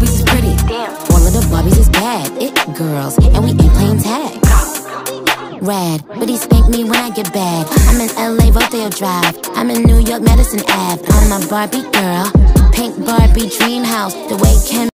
Barbies is pretty. Damn. All of the Barbies is bad. It girls, and we ain't playing tag. Rad, but he spank me when I get bad. I'm in LA, Rodeo Drive. I'm in New York, Madison Ave. I'm a Barbie girl. Pink Barbie dream house. The way Ken